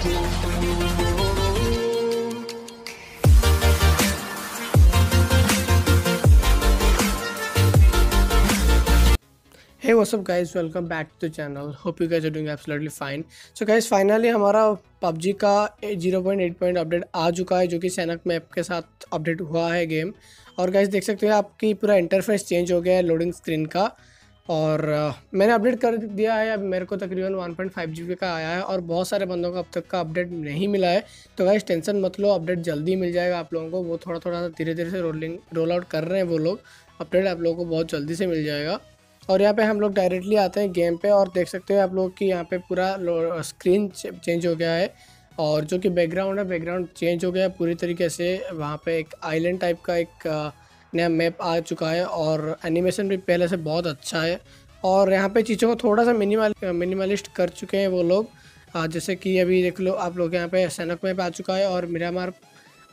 Hey what's up guys welcome back to the channel hope you guys are doing absolutely fine so guys finally हमारा PUBG का 0.8 point update आ चुका है जो कि सैनक map के साथ अपडेट हुआ है गेम और गाइस देख सकते हो आपकी पूरा इंटरफेस चेंज हो गया है लोडिंग स्क्रीन का और मैंने अपडेट कर दिया है। अब मेरे को तकरीबन 1.5 पॉइंट का आया है और बहुत सारे बंदों को अब तक का अपडेट नहीं मिला है। तो गाइस टेंशन मत लो, अपडेट जल्दी मिल जाएगा आप लोगों को। वो थोड़ा थोड़ा सा धीरे धीरे से रोलिंग रोल आउट कर रहे हैं वो लोग। अपडेट आप लोगों को बहुत जल्दी से मिल जाएगा। और यहाँ पे हम लोग डायरेक्टली आते हैं गेम पे और देख सकते हो आप लोग कि यहाँ पे पूरा स्क्रीन चेंज हो गया है। और जो कि बैकग्राउंड है बैकग्राउंड चेंज हो गया है पूरी तरीके से। वहाँ पे एक आइलैंड टाइप का एक नया मैप आ चुका है और एनिमेशन भी पहले से बहुत अच्छा है। और यहाँ पे चीज़ों को थोड़ा सा मिनिमल मिनिमलिस्ट कर चुके हैं वो लोग। जैसे कि अभी देख लो, आप लोग यहाँ पे सैनक मैप आ चुका है और मिरामार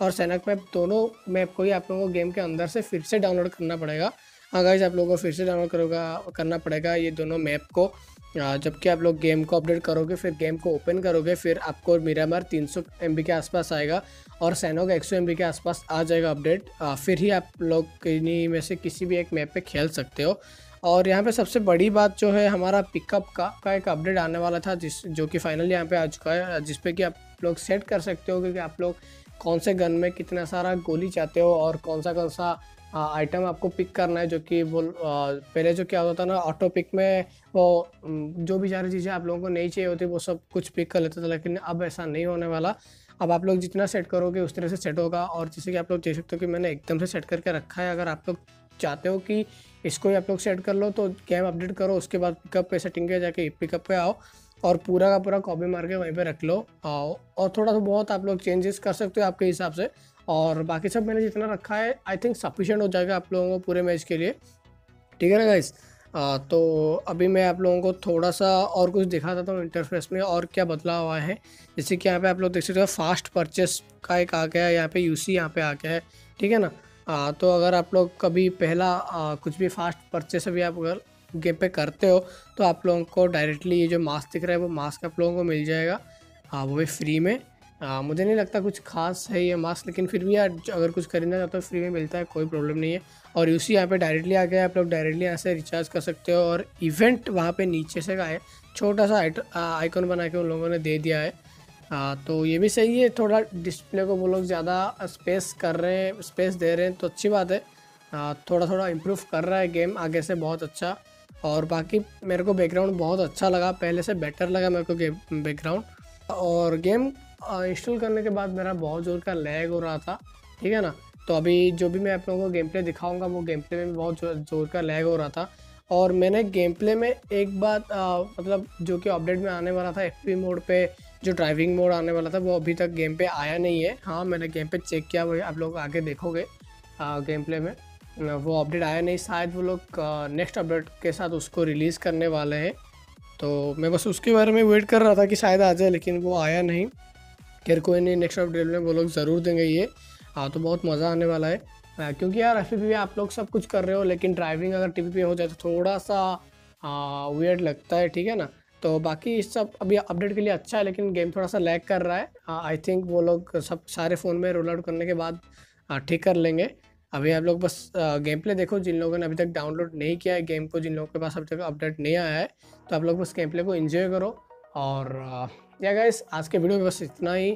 और सैनक मैप दोनों मैप को ही आप लोगों को गेम के अंदर से फिर से डाउनलोड करना पड़ेगा। हाँ गाइज़ आप लोगों को फिर से डाउनलोड करोगा, करना पड़ेगा ये दोनों मैप को। जबकि आप लोग गेम को अपडेट करोगे, फिर गेम को ओपन करोगे, फिर आपको मिरामार 300 सौ के आसपास आएगा और सैनोग 100 सौ के आसपास आ जाएगा अपडेट फिर ही आप लोग किन्हीं में से किसी भी एक मैप पे खेल सकते हो। और यहाँ पे सबसे बड़ी बात जो है, हमारा पिकअप का का एक अपडेट आने वाला था, जिस, जो कि फाइनली यहाँ पे आ चुका है जिसपे कि आप लोग सेट कर सकते हो क्योंकि आप लोग कौन से गन में कितना सारा गोली चाहते हो और कौन सा कौन सा आइटम आपको पिक करना है जो कि वो पहले जो क्या होता था ना ऑटो पिक में वो जो भी सारी चीज़ें आप लोगों को नहीं चाहिए होती, वो सब कुछ पिक कर लेते थे, लेकिन अब ऐसा नहीं होने वाला। अब आप लोग जितना सेट करोगे, उस तरह से सेट होगा, और जैसे कि आप लोग देख सकते हो कि मैंने एकदम से सेट करके रखा है। अगर आप लोग चाहते हो कि इसको ही आप लोग सेट कर लो तो गेम अपडेट करो, उसके बाद पिकअप पे सेटिंग पे जाके पिकअप पे आओ, और पूरा का पूरा कॉपी मार के वहीं पे रख लो, आओ, और थोड़ा सा बहुत आप लोग चेंजेस कर सकते हो आपके हिसाब से। और बाकी सब मैंने जितना रखा है आई थिंक सफिशेंट हो जाएगा आप लोगों को पूरे मैच के लिए। ठीक है ना गाइस तो अभी मैं आप लोगों को थोड़ा सा और कुछ दिखा देता हूँ इंटरफेस में और क्या बदलाव हुआ है। जैसे कि यहाँ पे आप लोग देख सकते हो फास्ट परचेस का एक आ गया है यहाँ पे यूसी यहाँ पे आ गया है। ठीक है ना? आ, तो अगर आप लोग कभी पहला आ, कुछ भी फास्ट परचेस अभी आप अगर गेम पे करते हो तो आप लोगों को डायरेक्टली ये जो मास्क दिख रहा है वो मास्क आप लोगों को मिल जाएगा। हाँ वो भी फ्री में। आ, मुझे नहीं लगता कुछ खास है ये मास्क लेकिन फिर भी यार अगर कुछ खरीदना चाहते हो फ्री में मिलता है कोई प्रॉब्लम नहीं है। और यूसी यहाँ पे डायरेक्टली आ गया आप लोग डायरेक्टली यहाँ से रिचार्ज कर सकते हो और इवेंट वहाँ पे नीचे से का है छोटा सा आइकन बना के उन लोगों ने दे दिया है। आ, तो ये भी सही है थोड़ा डिस्प्ले को वो लोग ज़्यादा स्पेस कर रहे हैं स्पेस दे रहे हैं तो अच्छी बात है। आ, थोड़ा थोड़ा इम्प्रूव कर रहा है गेम आगे से बहुत अच्छा। और बाकी मेरे को बैकग्राउंड बहुत अच्छा लगा पहले से बेटर लगा मेरे को गेम बैकग्राउंड और गेम इंस्टॉल करने के बाद मेरा बहुत ज़ोर का लैग हो रहा था, ठीक है ना? तो अभी जो भी मैं आप लोगों को गेम प्ले दिखाऊँगा, वो गेम प्ले में बहुत ज़ोर का लैग हो रहा था। और मैंने गेम प्ले में एक बात मतलब जो कि अपडेट में आने वाला था एफपी मोड पे, जो ड्राइविंग मोड आने वाला था, वो अभी तक गेम पे आया नहीं है। हाँ मैंने गेम पे चेक किया, वो आप लोग आगे देखोगे गेम प्ले में। वो अपडेट आया नहीं, शायद वो लोग नेक्स्ट अपडेट के साथ उसको रिलीज़ करने वाले हैं। तो मैं बस उसके बारे में वेट कर रहा था कि शायद आ जाए, लेकिन वो आया नहीं। खैर कोई नहीं नेक्स्ट अपडेट में वो लोग ज़रूर देंगे ये। हाँ तो बहुत मज़ा आने वाला है। आ, क्योंकि यार एफ़ आप लोग सब कुछ कर रहे हो लेकिन ड्राइविंग अगर टी पे हो जाए तो थोड़ा सा वेट लगता है ठीक है ना? तो बाकी सब अभी अपडेट के लिए अच्छा है लेकिन गेम थोड़ा सा लैग कर रहा है। आई थिंक वो लोग सब सारे फ़ोन में रोल आउट करने के बाद ठीक कर लेंगे। अभी आप लोग बस गेम प्ले देखो जिन लोगों ने अभी तक डाउनलोड नहीं किया है गेम को जिन लोगों के पास अभी तक अपडेट नहीं आया है तो आप लोग बस गेम प्ले को इन्जॉय करो और या गाइस आज के वीडियो में बस इतना ही।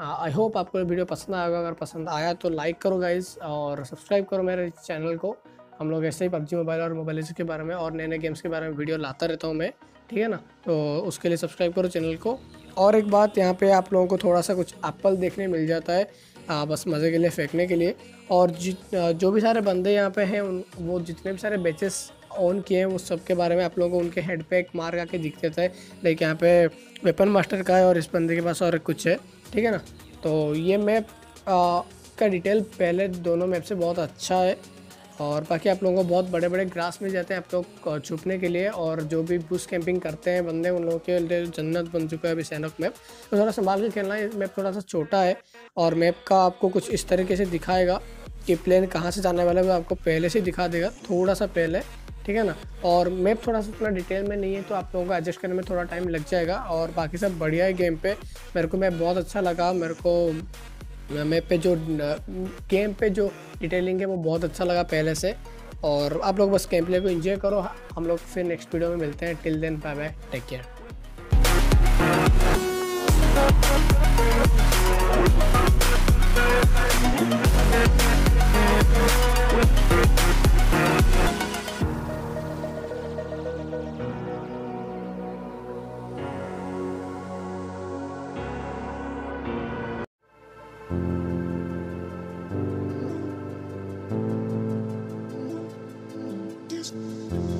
आई होप आपको वीडियो पसंद आएगा। अगर पसंद आया तो लाइक करो गाइस और सब्सक्राइब करो मेरे चैनल को। हम लोग ऐसे ही पबजी मोबाइल और मोबाइल के बारे में और नए नए गेम्स के बारे में वीडियो लाता रहता हूँ मैं ठीक है ना? तो उसके लिए सब्सक्राइब करो चैनल को। और एक बात यहाँ पे आप लोगों को थोड़ा सा कुछ एप्पल देखने मिल जाता है आ, बस मज़े के लिए फेंकने के लिए। और जित जो भी सारे बंदे यहाँ पे हैं उन वो जितने भी सारे बेचेस ऑन किए हैं, उस सब के बारे में आप लोगों को उनके हेड पे एक मार आके दिख देता है लाइक यहाँ पे वेपन मास्टर का है और इस बंदे के पास और कुछ है, ठीक है ना? तो ये मैप का डिटेल पहले दोनों मैप से बहुत अच्छा है और बाकी आप लोगों को बहुत बड़े बड़े ग्रास मिल जाते हैं आप लोग छुपने के लिए और जो भी बुश कैंपिंग करते हैं बंदे, उन लोगों के लिए जन्नत बन चुका है अभी सैनक मैप तो थोड़ा संभाल के खेलना है मैप थोड़ा सा छोटा है और मैप का आपको कुछ इस तरीके से दिखाएगा कि प्लेन कहाँ से जाने वाला है, वो आपको पहले से दिखा देगा, थोड़ा सा पहले। ठीक है ना? और मैप थोड़ा सा थोड़ा डिटेल में नहीं है तो आप लोगों को एडजस्ट करने में थोड़ा टाइम लग जाएगा। और बाकी सब बढ़िया है गेम पे। मेरे को मैप बहुत अच्छा लगा। मेरे को मैप पे जो गेम पे जो डिटेलिंग है, वो बहुत अच्छा लगा पहले से। और आप लोग बस गेम प्ले को इन्जॉय करो। हम लोग फिर नेक्स्ट वीडियो में मिलते हैं। Till then bye bye take care days.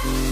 Mm-hmm.